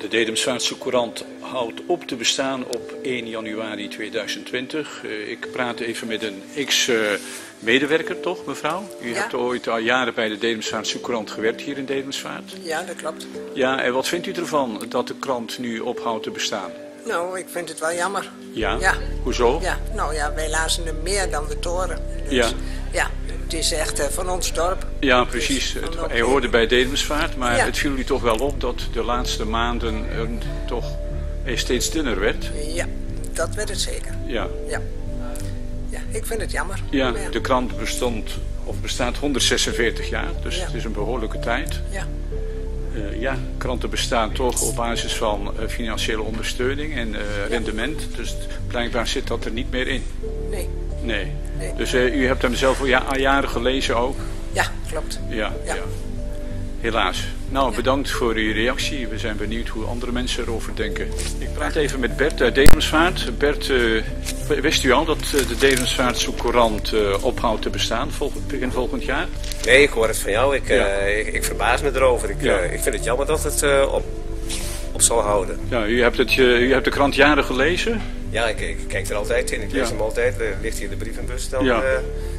de Dedemsvaartse Courant houdt op te bestaan op 1 januari 2020. Uh, ik praat even met een ex-medewerker, toch mevrouw? U Ja. hebt ooit al jaren bij de Dedemsvaartse Courant gewerkt hier in Dedemsvaart. Ja, dat klopt. Ja, en wat vindt u ervan dat de krant nu ophoudt te bestaan? Nou, ik vind het wel jammer. Ja? Ja. Hoezo? Ja, nou ja, wij lazen er meer dan de toren. Dus, Ja. Ja, het is echt eh, van ons dorp. Ja, precies. Dus Het, hij hoorde bij Dedemsvaart, maar Ja. het viel u toch wel op dat de laatste maanden er toch eh, steeds dunner werd. Ja, dat werd het zeker. Ja. Ja. Ja, ik vind het jammer. Ja, de krant bestond, of bestaat 146 jaar, dus Ja. het is een behoorlijke tijd. Ja, Eh, ja, kranten bestaan toch op basis van eh, financiële ondersteuning en eh, rendement. Dus blijkbaar zit dat er niet meer in. nee. Nee. Nee. Dus u hebt hem zelf al ja, al jaren gelezen ook? Ja, klopt. Ja, ja. Ja. Helaas. Nou, bedankt voor uw reactie. We zijn benieuwd hoe andere mensen erover denken. Ik praat even met Bert uit Dedemsvaart. Bert, eh, wist u al dat eh, de Dedemsvaartse Courant eh, ophoudt te bestaan volgend, begin volgend jaar? Nee, ik hoor het van jou. Ik, Ja. eh, ik, ik verbaas me erover. Ik, Ja. eh, ik vind het jammer dat het eh, op, op zal houden. Ja, u hebt, het, u hebt de krant jaren gelezen? Ja, ik, ik kijk er altijd in. Ik lees Ja. hem altijd. Er ligt hier de brievenbus. Dan Ja.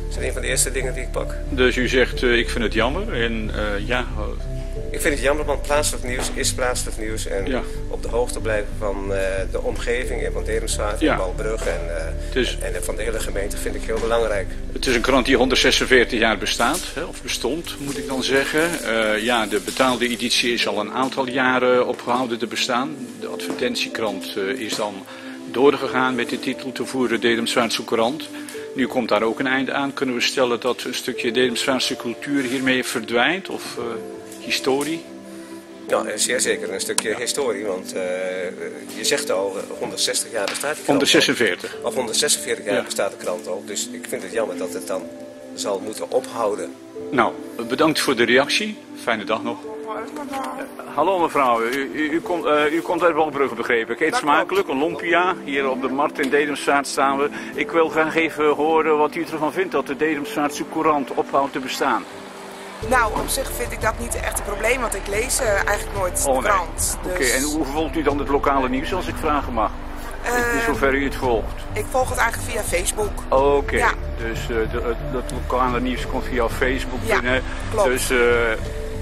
Eh, is een van de eerste dingen die ik pak. Dus u zegt, eh, ik vind het jammer. En eh, ja, Ik vind het jammer, want plaatselijk nieuws is plaatselijk nieuws. En Ja. op de hoogte blijven van eh, de omgeving en van Ja. en Balbrug en, eh, Dus- en van de hele gemeente vind ik heel belangrijk. het is een krant die 146 jaar bestaat, hè, of bestond, moet ik dan zeggen. Ja, de betaalde editie is al een aantal jaren opgehouden te bestaan. De advertentiekrant is dan doorgegaan met de titel te voeren Dedemsvaartse Courant. Nu komt daar ook een einde aan. Kunnen we stellen dat een stukje Dedemsvaartse cultuur hiermee verdwijnt? Of eh, historie? Nou, eh, zeer zeker een stukje historie, want eh, je zegt al, eh, 160 jaar bestaat die krant. al. 146. Of 146 jaar Ja. bestaat de krant al. Dus ik vind het jammer dat het dan zal moeten ophouden. Nou, bedankt voor de reactie. Fijne dag nog. Hallo mevrouw, u, u, u komt, eh, u komt uit Walbrugge begrepen. Ik eet smakelijk, een lompia. Hier op de markt in Dedemsvaart staan we. Ik wil graag even horen wat u ervan vindt dat de Dedemsvaartse Courant ophoudt te bestaan. Nou, op zich vind ik dat niet echt een probleem, want ik lees eh, eigenlijk nooit de Oh, nee. krant. Oké, Dus, en hoe volgt u dan het lokale nieuws als ik vragen mag? In eh, zover u het volgt. Ik volg het eigenlijk via Facebook. Oké, Ja. dus het, dat lokale nieuws komt via Facebook Ja, binnen. klopt. Dus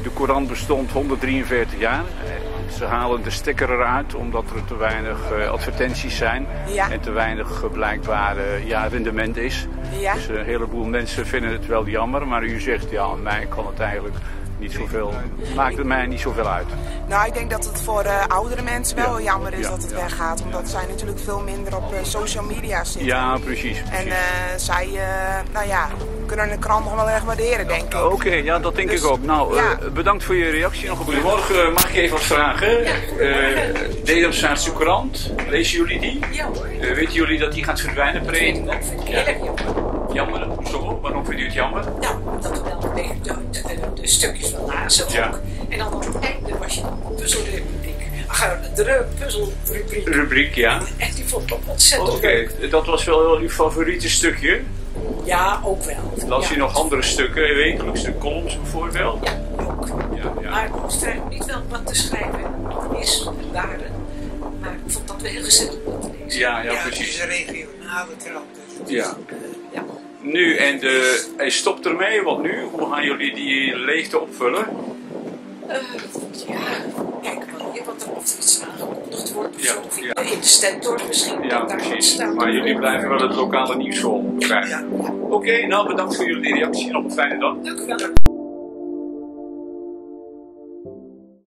de Courant bestond 143 jaar. Eh, Ze halen de stekker eruit omdat er te weinig eh, advertenties zijn Ja. en te weinig eh, blijkbaar ja, rendement is. Ja. Dus een heleboel mensen vinden het wel jammer, maar u zegt ja, mij kan het eigenlijk niet zoveel, maakt het mij niet zoveel uit. Nou, ik denk dat het voor eh, oudere mensen wel Ja. jammer is Ja, dat het ja. weggaat, omdat zij natuurlijk veel minder op eh, social media zitten. Ja, precies. En precies. eh, zij, eh, nou ja, kunnen de krant nog wel erg waarderen, denk ik. Oké, ja, dat denk Dus, ik ook. Nou, ja. bedankt voor je reactie. Nog een Goedemorgen, mag ik even wat vragen? Eh Dedemsvaartse Courant, lezen jullie die? Ja hoor. Eh, weten jullie dat die gaat verdwijnen per Vind 1? ik ook. Vind ik heel erg jammer. Jammer, hoezo? Waarom vindt u het jammer? Nou, dat we wel de, stukjes van lazen Ja. ook. En dan aan het einde was je dan een puzzelrubriek. Ach, de puzzelrubriek. Rubriek, ja. Echt, die vond ik ook ontzettend Oké, leuk. dat was wel uw favoriete stukje. Ja, ook wel. Las ja. je nog andere stukken, wekelijkse columns bijvoorbeeld? Ja, ook. Ja, ja. Maar ik moest er niet wel wat te schrijven is en waren. Maar ik vond dat wel heel gezellig om te lezen. Ja, ja, Ja, het is precies. een regionale. Dus Ja. eh, Ja. Nu, en de, hij stopt ermee, wat nu? Hoe gaan jullie die leegte opvullen? Eh, ja, kijk wanneer wat er of iets aangekondigd wordt. Ja, zo. Of ja. in de stemtor misschien. Ja, wat precies. Maar jullie blijven wel het lokale nieuws volgen. Ja. Oké, nou bedankt voor jullie reactie. Nog een fijne dag. Dank u wel.